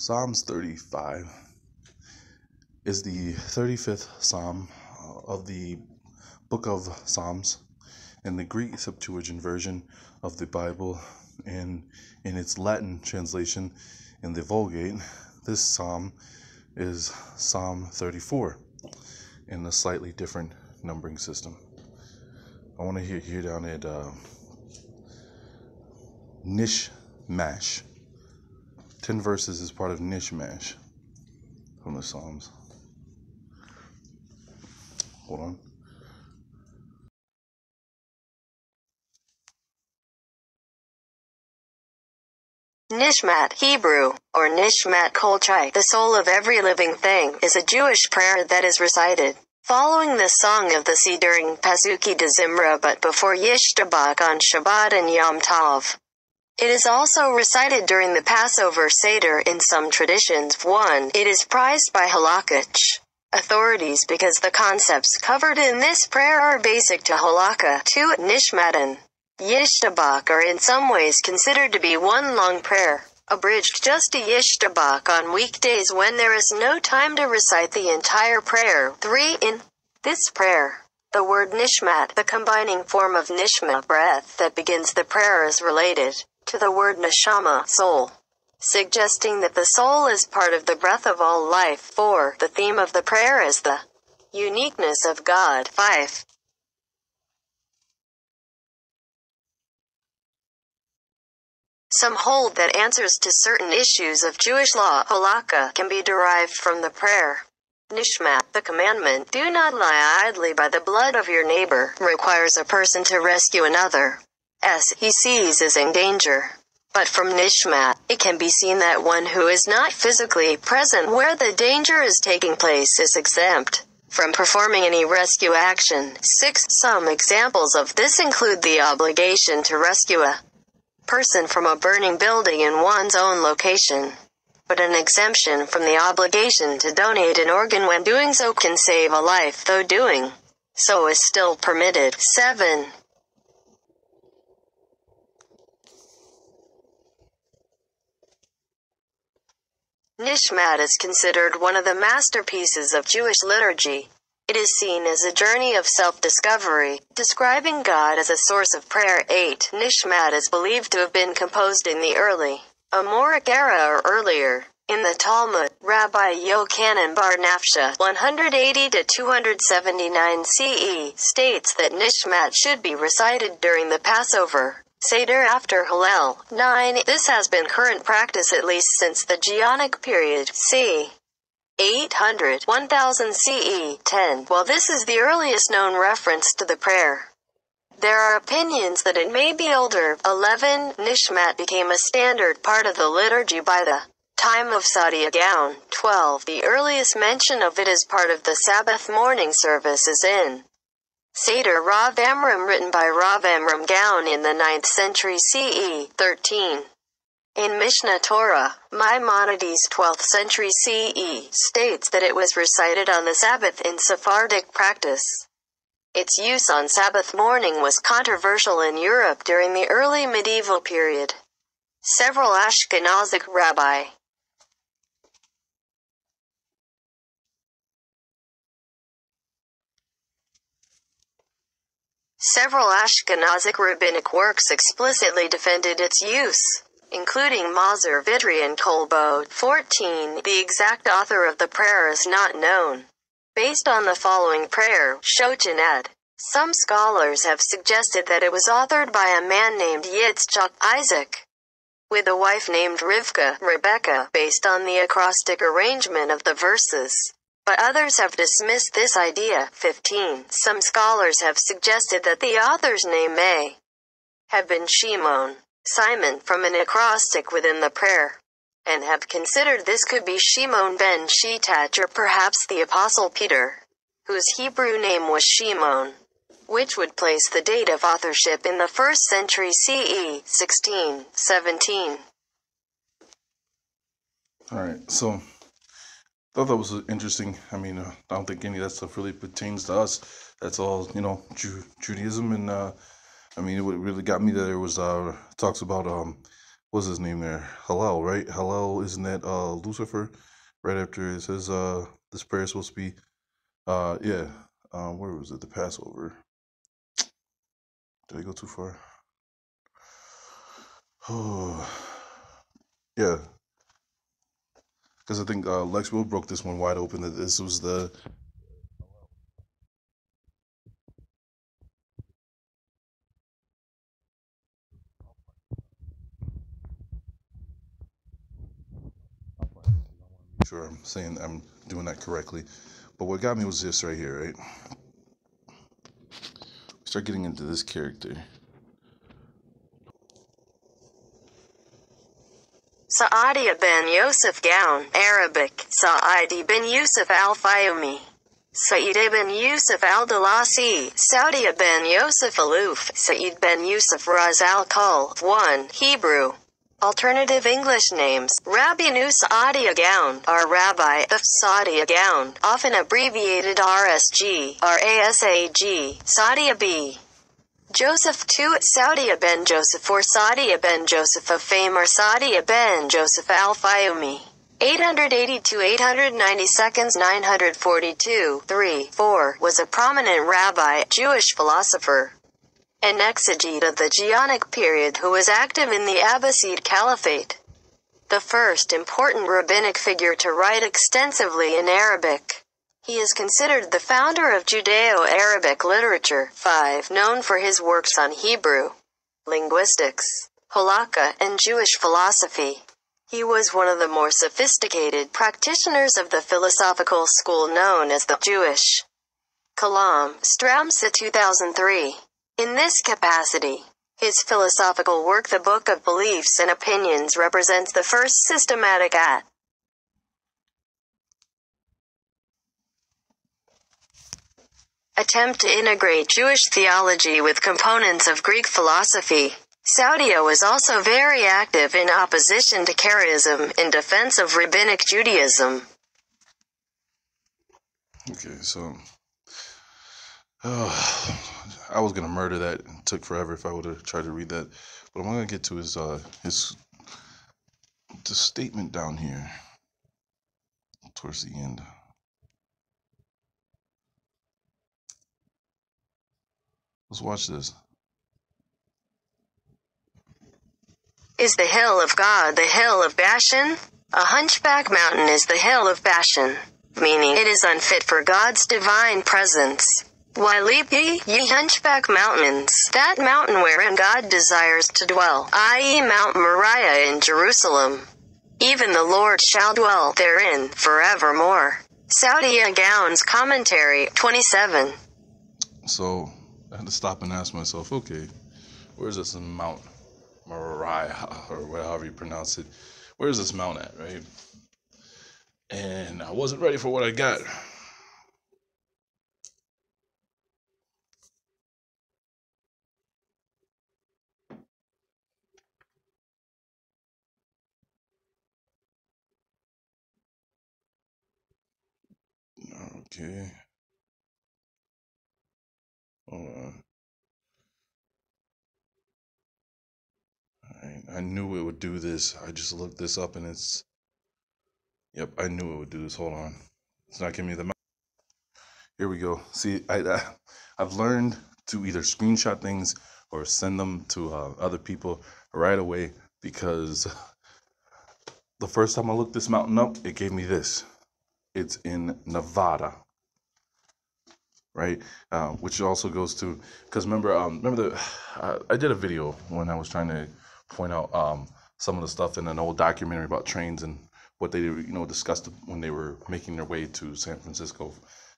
Psalms 35 is the 35th psalm uh, of the book of Psalms in the Greek Septuagint version of the Bible and in its Latin translation in the Vulgate. This psalm is Psalm 34 in a slightly different numbering system. I want to hear you down at uh, Nish Mash. 10 verses is part of Nishmash from the Psalms. Hold on. Nishmat, Hebrew, or Nishmat Kolchai, the soul of every living thing, is a Jewish prayer that is recited. Following the Song of the Sea during Pesukei de Zimra but before Yishtabach on Shabbat and Yom Tov. It is also recited during the Passover Seder in some traditions. 1. It is prized by halakhic authorities because the concepts covered in this prayer are basic to halakha. 2. Nishmatan Yishtabach are in some ways considered to be one long prayer, abridged just to Yishtabach on weekdays when there is no time to recite the entire prayer. 3. In this prayer, the word nishmat, the combining form of nishma, breath, that begins the prayer is related to the word neshama, soul, suggesting that the soul is part of the breath of all life. 4. The theme of the prayer is the uniqueness of God. 5. Some hold that answers to certain issues of Jewish law, halakha, can be derived from the prayer. Nishmat, the commandment, do not lie idly by the blood of your neighbor, requires a person to rescue another. As he sees is in danger. But from Nishmat, it can be seen that one who is not physically present where the danger is taking place is exempt from performing any rescue action. 6. Some examples of this include the obligation to rescue a person from a burning building in one's own location. But an exemption from the obligation to donate an organ when doing so can save a life, though doing so is still permitted. 7. Nishmat is considered one of the masterpieces of Jewish liturgy. It is seen as a journey of self-discovery, describing God as a source of prayer. 8. Nishmat is believed to have been composed in the early Amoraic era or earlier. In the Talmud, Rabbi Yochanan bar Nafsha, 180 to 279 CE, states that Nishmat should be recited during the Passover. Seder after Hallel. 9. This has been current practice at least since the Geonic period, c. 800, 1000 CE, 10. While this is the earliest known reference to the prayer, there are opinions that it may be older. 11. Nishmat became a standard part of the liturgy by the time of Saadia Gaon. 12. The earliest mention of it as part of the Sabbath morning service is in Seder Rav Amram written by Rav Amram Gaon in the 9th century CE. 13. In Mishneh Torah, Maimonides 12th century CE states that it was recited on the Sabbath in Sephardic practice. Its use on Sabbath morning was controversial in Europe during the early medieval period. Several Ashkenazic rabbi Several Ashkenazic rabbinic works explicitly defended its use including Machzor Vitry and Kolbo. 14. The exact author of the prayer is not known. Based on the following prayer, Shochen Ad. Some scholars have suggested that it was authored by a man named Yitzchak Isaac, with a wife named Rivka, Rebecca, based on the acrostic arrangement of the verses. But others have dismissed this idea. 15. Some scholars have suggested that the author's name may have been Shimon. Simon from an acrostic within the prayer, and have considered this could be Shimon ben Shetach or perhaps the Apostle Peter, whose Hebrew name was Shimon, which would place the date of authorship in the first century CE, 16, 17. All right, so thought that was interesting. I mean, uh, I don't think any of that stuff really pertains to us. That's all, you know, Ju- Judaism and uh, I mean, what really got me there was uh, talks about um, what's his name there? Hallel, right? Hallel, isn't that uh Lucifer? Right after it says uh this prayer is supposed to be uh yeah. Uh, where was it? The Passover. Did I go too far? Oh yeah. Because I think uh, Lex Will broke this one wide open that this was the sure I'm saying I'm doing that correctly. But what got me was this right here, right? We start getting into this character. Sa'adia ben Yosef Gaon, Arabic, Sa'idi bin Yusuf al-Fayumi. Sa'id ibn Yusuf al-Dalasi, Saadia ben Yosef Aluf, Sa'id ben Yusuf Raz al-Kul, 1, Hebrew. Alternative English names, Rabbeinu Saadia Gaon, or Rabbi the Saadia Gaon, often abbreviated RSG, RASAG, Saadia B. Joseph II Saadia ben Joseph or Saadia ben Joseph of Faym or Saadia ben Joseph al-Fayumi. 882 890 seconds 942 3 4 was a prominent rabbi, Jewish philosopher, an exegete of the Geonic period who was active in the Abbasid Caliphate. The first important rabbinic figure to write extensively in Arabic. He is considered the founder of Judeo-Arabic literature, 5, known for his works on Hebrew, linguistics, halakha, and Jewish philosophy. He was one of the more sophisticated practitioners of the philosophical school known as the Jewish Kalam, Stroumsa 2003. In this capacity, his philosophical work The Book of Beliefs and Opinions represents the first systematic at attempt to integrate Jewish theology with components of Greek philosophy. Saadia was also very active in opposition to Karaism in defense of Rabbinic Judaism. Okay, so uh, I was gonna murder that. It took forever if I would have tried to read that. But I'm gonna get to his uh his the statement down here towards the end. Let's watch this. Is the hill of God the hill of Bashan? A hunchback mountain is the hill of Bashan, meaning it is unfit for God's divine presence. Why leap ye, ye hunchback mountains, that mountain wherein God desires to dwell, i.e. Mount Moriah in Jerusalem. Even the Lord shall dwell therein forevermore. Saadia Gaon's Commentary 27. So I had to stop and ask myself, okay, where's this Mount Moriah or however you pronounce it? Where's this mount at, right? And I wasn't ready for what I got. Okay. Hold on. I, I knew it would do this. I just looked this up and it's. Yep, I knew it would do this. Hold on. It's not giving me the. Here we go. See, I, I I've learned to either screenshot things or send them to uh, other people right away because the first time I looked this mountain up, it gave me this. It's in Nevada right? Uh, which also goes to because remember, um, remember the uh, I did a video when I was trying to point out um, some of the stuff in an old documentary about trains and what they you know discussed when they were making their way to San Francisco,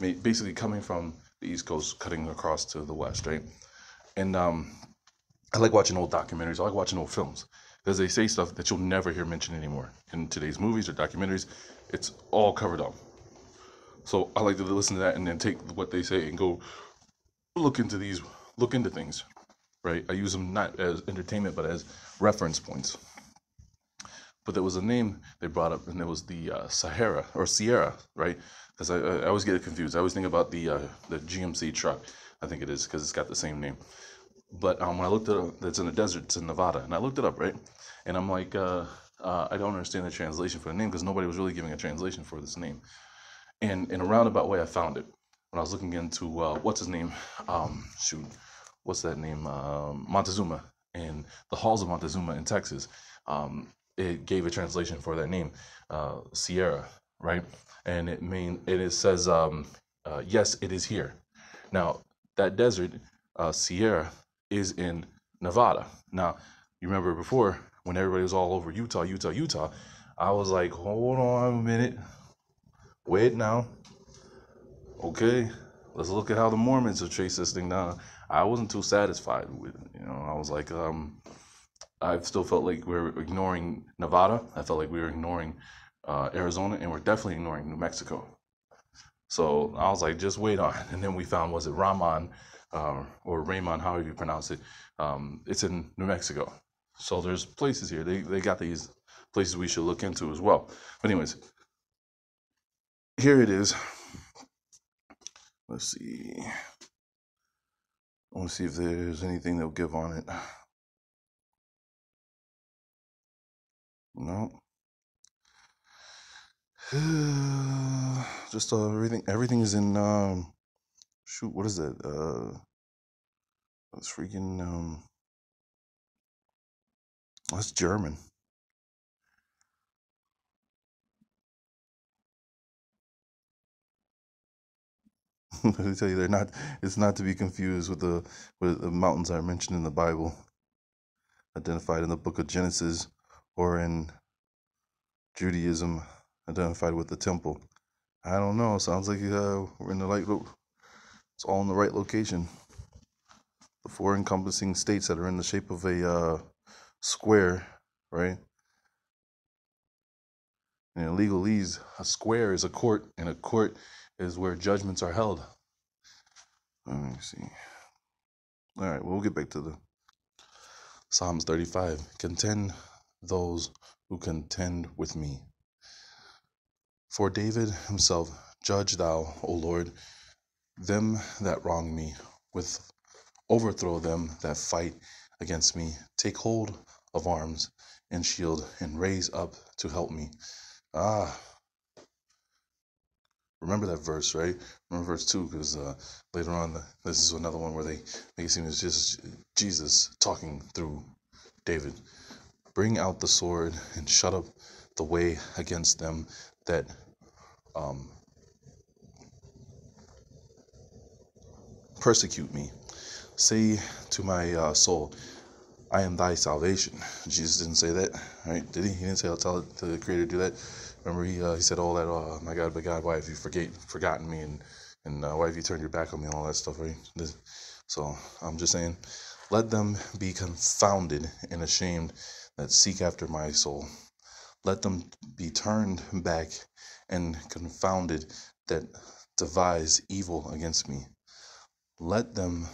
basically coming from the East Coast, cutting across to the West, right? And um, I like watching old documentaries. I like watching old films because they say stuff that you'll never hear mentioned anymore in today's movies or documentaries. It's all covered up so I like to listen to that and then take what they say and go look into these, look into things, right? I use them not as entertainment, but as reference points. But there was a name they brought up, and it was the uh, Sahara or Sierra, right? Because I, I, always get it confused. I always think about the uh, the GMC truck. I think it is because it's got the same name. But um, when I looked it up, it's in the desert. It's in Nevada, and I looked it up, right? And I'm like, uh, uh, I don't understand the translation for the name because nobody was really giving a translation for this name. And in a roundabout way, I found it when I was looking into uh, what's his name. Um, shoot, what's that name? Um, Montezuma and the halls of Montezuma in Texas. Um, it gave a translation for that name, uh, Sierra, right? And it mean it is, says, um, uh, yes, it is here. Now that desert, uh, Sierra, is in Nevada. Now you remember before when everybody was all over Utah, Utah, Utah. I was like, hold on a minute, wait now. Okay, let's look at how the Mormons have traced this thing down. I wasn't too satisfied with it. You know, I was like, um, I still felt like we are ignoring Nevada. I felt like we were ignoring uh, Arizona, and we're definitely ignoring New Mexico. So I was like, just wait on. And then we found, was it Raman uh, or Raymond, however you pronounce it? Um, it's in New Mexico. So there's places here. They, they got these places we should look into as well. But anyways, here it is. Let's see. I want to see if there's anything they'll give on it. No. Just uh, everything. Everything is in. Um, shoot, what is that? Uh, it's freaking. Um, that's German. Let me tell you, they're not. It's not to be confused with the with the mountains are mentioned in the Bible, identified in the Book of Genesis, or in Judaism, identified with the temple. I don't know. Sounds like uh, we're in the right. It's all in the right location. The four encompassing states that are in the shape of a uh, square, right? In legalese, a square is a court, and a court is where judgments are held. Let me see. All right, we'll get back to the Psalms 35. Contend those who contend with me. For David himself, judge thou, O Lord, them that wrong me, with overthrow them that fight against me. Take hold of arms and shield, and raise up to help me. Ah, remember that verse, right? Remember verse 2, because uh, later on, this is another one where they make it seem it's just Jesus talking through David. Bring out the sword and shut up the way against them that um, persecute me. Say to my uh, soul, I am thy salvation. Jesus didn't say that, right? Did he? He didn't say, I'll tell the Creator to do that. Remember, he, uh, he said all that, oh, my God, but God, why have you forget, forgotten me? And, and uh, why have you turned your back on me and all that stuff, right? So I'm just saying, let them be confounded and ashamed that seek after my soul. Let them be turned back and confounded that devise evil against me. Let them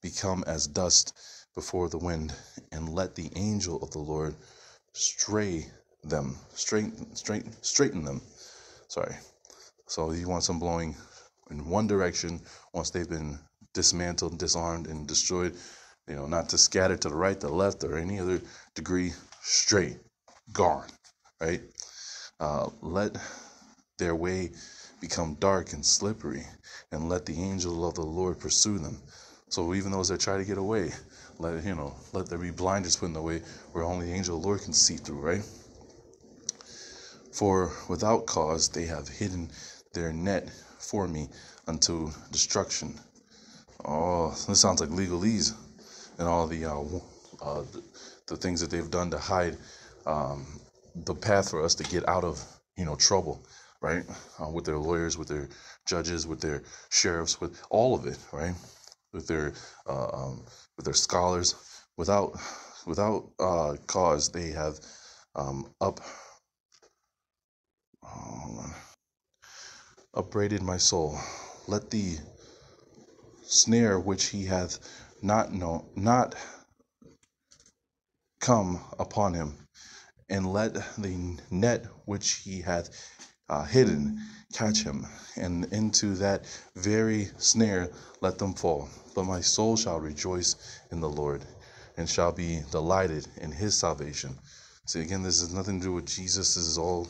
become as dust before the wind, and let the angel of the Lord stray them, straighten, straighten, straighten them. Sorry. So he wants them blowing in one direction once they've been dismantled, disarmed, and destroyed. You know, not to scatter to the right, the left, or any other degree. Straight, gone. Right. Uh, let their way become dark and slippery, and let the angel of the Lord pursue them. So even those that try to get away, let you know, let there be blinders put in the way where only the angel of the Lord can see through, right? For without cause they have hidden their net for me unto destruction. Oh, this sounds like legalese and all the uh, uh, the, the, things that they've done to hide um, the path for us to get out of you know trouble, right? Uh, with their lawyers, with their judges, with their sheriffs, with all of it, right? With their uh, um, with their scholars, without without uh, cause they have um, up oh, upbraided my soul. Let the snare which he hath not known not come upon him, and let the net which he hath uh, hidden catch him, and into that very snare let them fall. But my soul shall rejoice in the Lord, and shall be delighted in his salvation. See, again, this has nothing to do with Jesus. This is all